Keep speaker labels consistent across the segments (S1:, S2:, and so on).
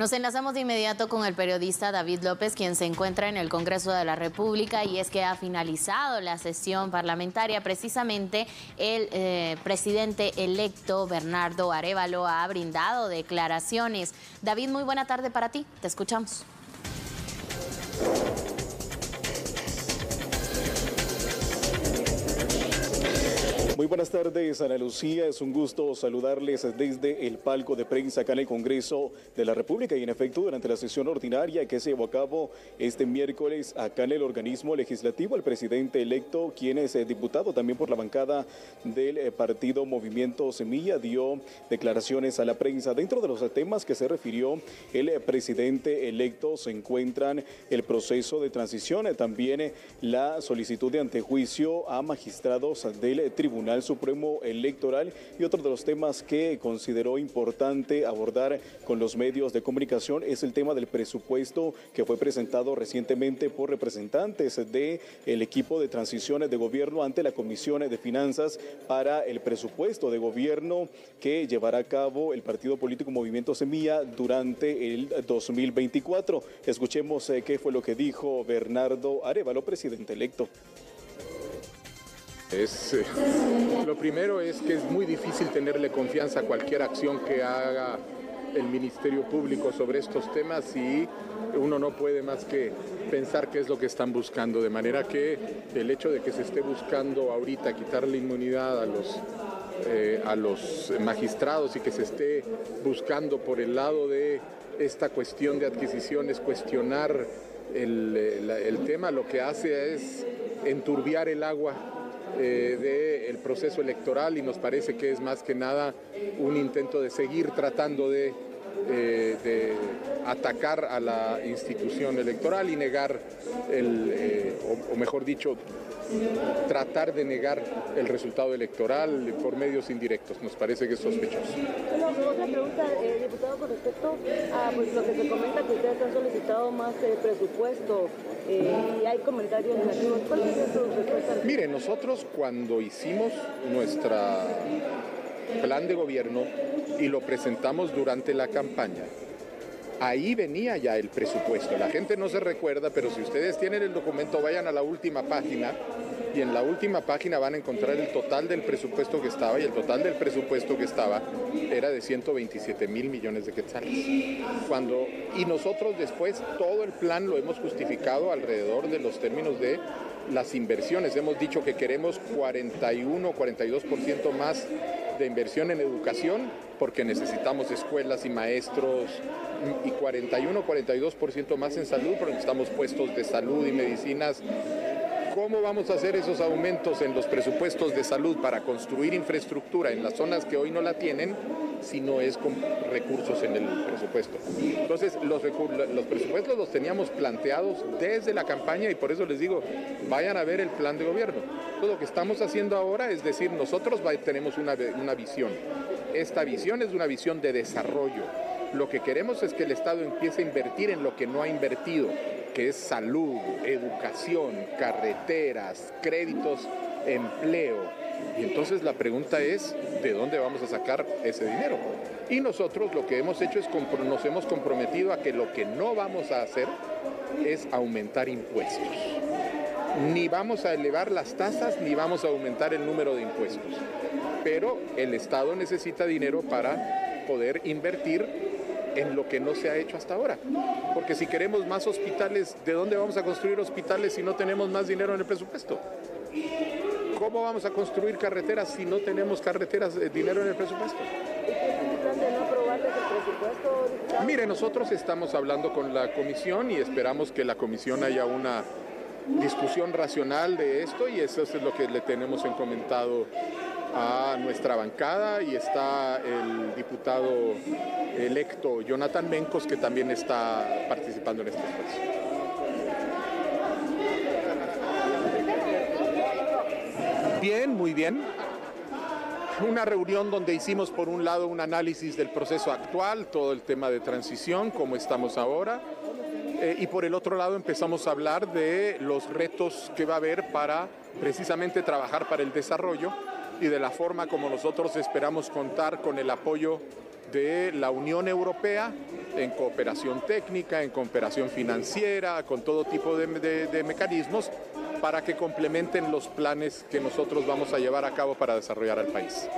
S1: Nos enlazamos de inmediato con el periodista David López, quien se encuentra en el Congreso de la República y es que ha finalizado la sesión parlamentaria. Precisamente el eh, presidente electo Bernardo Arevalo ha brindado declaraciones. David, muy buena tarde para ti. Te escuchamos.
S2: Muy buenas tardes, Ana Lucía. Es un gusto saludarles desde el palco de prensa acá en el Congreso de la República y en efecto durante la sesión ordinaria que se llevó a cabo este miércoles acá en el organismo legislativo, el presidente electo, quien es eh, diputado también por la bancada del eh, partido Movimiento Semilla, dio declaraciones a la prensa. Dentro de los temas que se refirió el eh, presidente electo se encuentran el proceso de transición, también la solicitud de antejuicio a magistrados del tribunal Supremo Electoral y otro de los temas que consideró importante abordar con los medios de comunicación es el tema del presupuesto que fue presentado recientemente por representantes del el equipo de transiciones de gobierno ante la Comisión de Finanzas para el presupuesto de gobierno que llevará a cabo el partido político Movimiento Semilla durante el 2024. Escuchemos eh, qué fue lo que dijo Bernardo Arevalo, presidente electo.
S3: Eh, lo primero es que es muy difícil tenerle confianza a cualquier acción que haga el Ministerio Público sobre estos temas y uno no puede más que pensar qué es lo que están buscando. De manera que el hecho de que se esté buscando ahorita quitarle inmunidad a los, eh, a los magistrados y que se esté buscando por el lado de esta cuestión de adquisiciones, cuestionar eh, el tema, lo que hace es enturbiar el agua eh, del proceso electoral y nos parece que es más que nada un intento de seguir tratando de, eh, atacar a la institución electoral y negar el, eh, o, mejor dicho, tratar de negar el resultado electoral por medios indirectos. Nos parece que es sospechoso.
S4: otra pregunta, diputado, con respecto a pues, lo que se comenta que ustedes han solicitado más presupuesto y hay comentarios negativos. ¿Cuál es su respuesta?
S3: Mire, nosotros cuando hicimos nuestro plan de gobierno y lo presentamos durante la campaña, ahí venía ya el presupuesto. La gente no se recuerda, pero si ustedes tienen el documento, vayan a la última página y en la última página van a encontrar el total del presupuesto que estaba y el total del presupuesto que estaba era de 127 mil millones de quetzales. Cuando, y nosotros después todo el plan lo hemos justificado alrededor de los términos de las inversiones. Hemos dicho que queremos 41, 42% más de inversión en educación porque necesitamos escuelas y maestros y 41, 42% más en salud porque necesitamos puestos de salud y medicinas ¿Cómo vamos a hacer esos aumentos en los presupuestos de salud para construir infraestructura en las zonas que hoy no la tienen si no es con recursos en el presupuesto? Entonces, los, los presupuestos los teníamos planteados desde la campaña y por eso les digo, vayan a ver el plan de gobierno. Lo que estamos haciendo ahora es decir, nosotros tenemos una, una visión. Esta visión es una visión de desarrollo. Lo que queremos es que el Estado empiece a invertir en lo que no ha invertido que es salud, educación, carreteras, créditos, empleo. Y entonces la pregunta es, ¿de dónde vamos a sacar ese dinero? Y nosotros lo que hemos hecho es nos hemos comprometido a que lo que no vamos a hacer es aumentar impuestos. Ni vamos a elevar las tasas, ni vamos a aumentar el número de impuestos. Pero el Estado necesita dinero para poder invertir en lo que no se ha hecho hasta ahora. Porque si queremos más hospitales, ¿de dónde vamos a construir hospitales si no tenemos más dinero en el presupuesto? ¿Cómo vamos a construir carreteras si no tenemos carreteras, eh, dinero en el presupuesto? Mire, nosotros estamos hablando con la comisión y esperamos que la comisión haya una discusión racional de esto y eso es lo que le tenemos comentado a nuestra bancada y está el diputado electo Jonathan Mencos que también está participando en este esfuerzo. Bien, muy bien. Una reunión donde hicimos por un lado un análisis del proceso actual, todo el tema de transición, cómo estamos ahora, eh, y por el otro lado empezamos a hablar de los retos que va a haber para precisamente trabajar para el desarrollo y de la forma como nosotros esperamos contar con el apoyo de la Unión Europea en cooperación técnica, en cooperación financiera, con todo tipo de, mecanismos para que complementen los planes que nosotros vamos a llevar a cabo para desarrollar al país.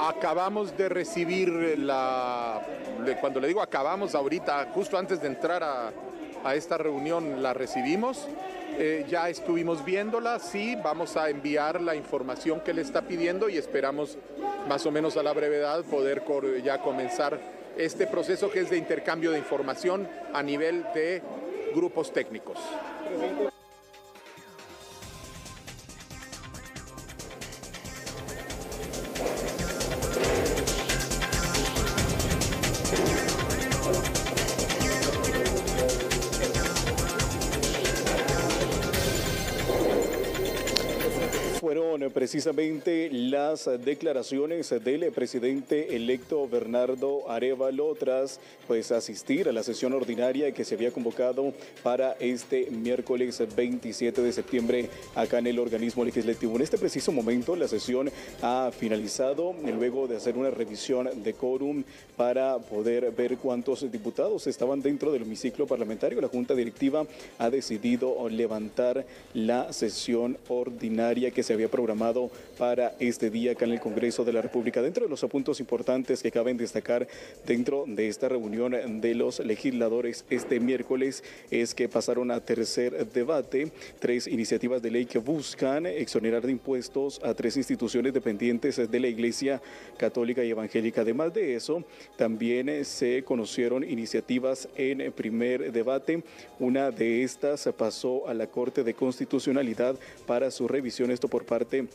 S3: Acabamos de recibir la, cuando le digo acabamos ahorita, justo antes de entrar a, a esta reunión la recibimos. Eh, ya estuvimos viéndola, sí, vamos a enviar la información que le está pidiendo y esperamos más o menos a la brevedad poder ya comenzar este proceso que es de intercambio de información a nivel de grupos técnicos.
S2: Precisamente las declaraciones del presidente electo Bernardo Arevalo tras pues asistir a la sesión ordinaria que se había convocado para este miércoles 27 de septiembre acá en el organismo legislativo. En este preciso momento la sesión ha finalizado luego de hacer una revisión de quórum para poder ver cuántos diputados estaban dentro del hemiciclo parlamentario. La Junta Directiva ha decidido levantar la sesión ordinaria que se había programado para este día acá en el Congreso de la República. Dentro de los apuntos importantes que caben destacar dentro de esta reunión de los legisladores este miércoles es que pasaron a tercer debate tres iniciativas de ley que buscan exonerar de impuestos a tres instituciones dependientes de la Iglesia Católica y Evangélica. Además de eso, también se conocieron iniciativas en primer debate. Una de estas pasó a la Corte de Constitucionalidad para su revisión, esto por parte de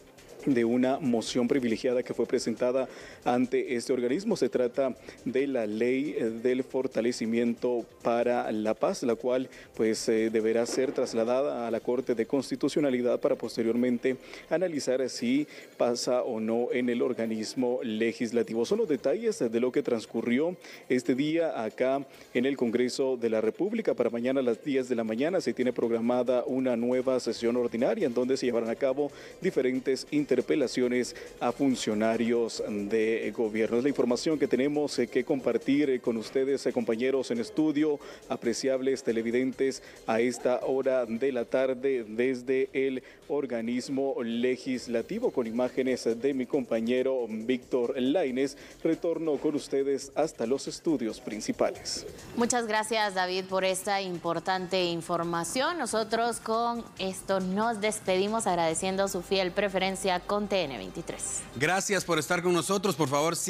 S2: una moción privilegiada que fue presentada ante este organismo. Se trata de la ley del fortalecimiento para la paz, la cual pues eh, deberá ser trasladada a la Corte de Constitucionalidad para posteriormente analizar si pasa o no en el organismo legislativo. Son los detalles de lo que transcurrió este día acá en el Congreso de la República. Para mañana a las 10 de la mañana se tiene programada una nueva sesión ordinaria en donde se llevarán a cabo diferentes intervenciones interpelaciones a funcionarios de gobierno. Es la información que tenemos eh, que compartir eh, con ustedes, eh, compañeros en estudio, apreciables televidentes, a esta hora de la tarde desde el organismo legislativo con imágenes de mi compañero Víctor Laines. Retorno con ustedes hasta los estudios principales.
S1: Muchas gracias David por esta importante información. Nosotros con esto nos despedimos agradeciendo su fiel preferencia con TN23.
S5: Gracias por estar con nosotros. Por favor, sí.